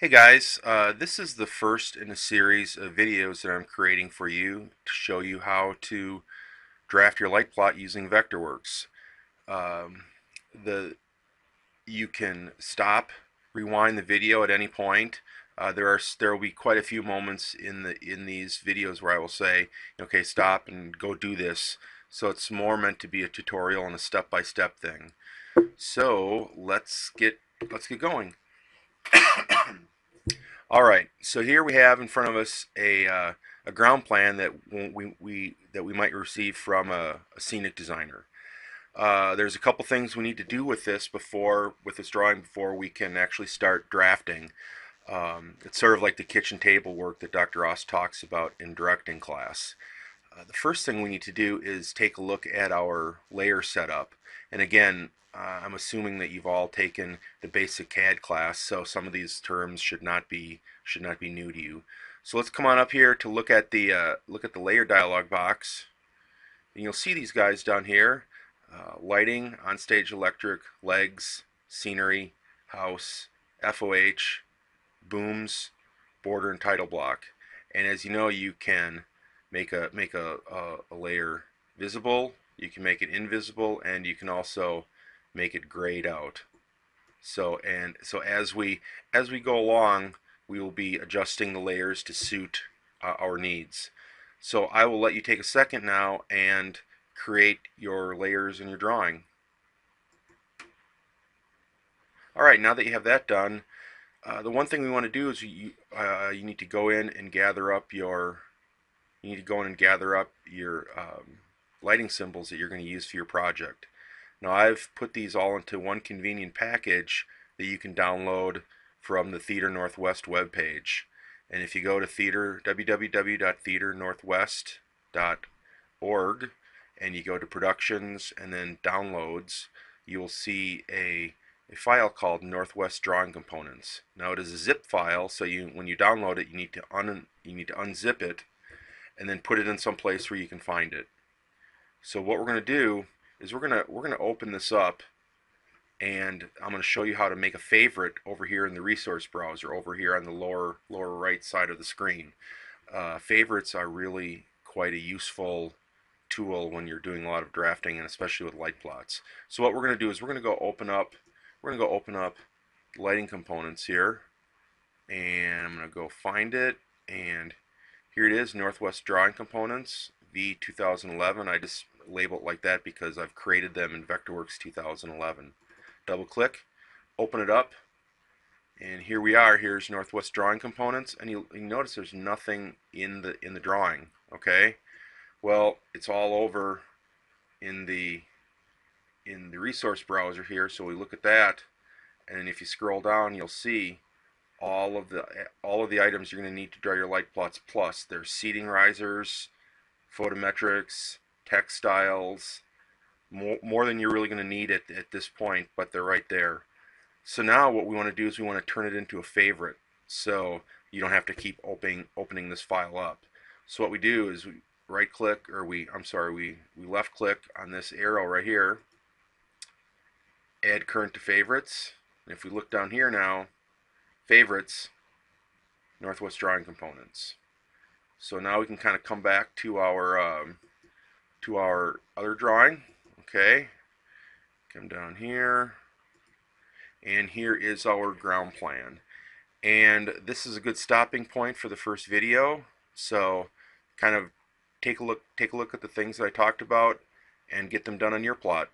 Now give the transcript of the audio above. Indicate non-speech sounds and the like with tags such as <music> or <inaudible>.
Hey guys, uh, this is the first in a series of videos that I'm creating for you to show you how to draft your light plot using Vectorworks. Um, the you can stop, rewind the video at any point. Uh, there are there will be quite a few moments in the in these videos where I will say, okay, stop and go do this. So it's more meant to be a tutorial and a step-by-step -step thing. So let's get let's get going. <coughs> All right, so here we have in front of us a, uh, a ground plan that we, we, that we might receive from a, a scenic designer. Uh, there's a couple things we need to do with this before, with this drawing before we can actually start drafting. Um, it's sort of like the kitchen table work that Dr. Ross talks about in directing class. Uh, the first thing we need to do is take a look at our layer setup. And again, uh, I'm assuming that you've all taken the basic CAD class, so some of these terms should not be should not be new to you. So let's come on up here to look at the uh, look at the layer dialog box, and you'll see these guys down here: uh, lighting, onstage electric, legs, scenery, house, FOH, booms, border, and title block. And as you know, you can make a make a, a, a layer visible. You can make it invisible, and you can also make it grayed out. So and so as we as we go along, we will be adjusting the layers to suit uh, our needs. So I will let you take a second now and create your layers in your drawing. Alright, now that you have that done, uh, the one thing we want to do is you, uh, you need to go in and gather up your you need to go in and gather up your um, lighting symbols that you're going to use for your project. Now I've put these all into one convenient package that you can download from the Theater Northwest webpage. And if you go to theater www.theaternorthwest.org and you go to productions and then downloads, you will see a, a file called Northwest Drawing Components. Now it is a zip file, so you when you download it, you need to un you need to unzip it and then put it in some place where you can find it. So what we're going to do is we're gonna we're gonna open this up and I'm going to show you how to make a favorite over here in the resource browser over here on the lower lower right side of the screen. Uh, favorites are really quite a useful tool when you're doing a lot of drafting and especially with light plots. So what we're going to do is we're going to go open up we're going to go open up lighting components here and I'm going to go find it and here it is Northwest Drawing Components V2011 I just label it like that because I've created them in Vectorworks 2011. Double click, open it up, and here we are. Here's Northwest Drawing Components, and you, you notice there's nothing in the in the drawing. Okay, well it's all over in the in the resource browser here. So we look at that, and if you scroll down, you'll see all of the all of the items you're going to need to draw your light plots. Plus, there's seating risers, photometrics, textiles, more, more than you're really going to need at, at this point, but they're right there. So now what we want to do is we want to turn it into a favorite so you don't have to keep opening, opening this file up. So what we do is we right click, or we, I'm sorry, we, we left click on this arrow right here, add current to favorites, and if we look down here now, favorites, Northwest Drawing Components. So now we can kind of come back to our um, to our other drawing. Okay, come down here, and here is our ground plan. And this is a good stopping point for the first video. So kind of take a look take a look at the things that I talked about and get them done on your plot.